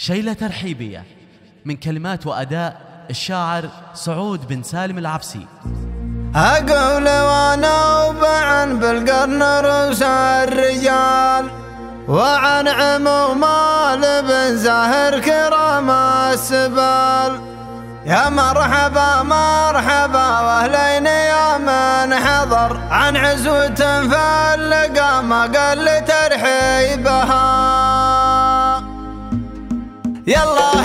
شيلة ترحيبية من كلمات وأداء الشاعر سعود بن سالم العفسي أقول وأنا وبعن بالقرن رؤوس الرجال وعن عموم بن زاهر كرام السبال. يا مرحبا مرحبا وأهلين يا من حضر. عن عزوة فالقى ما قل ترحيبها يلا.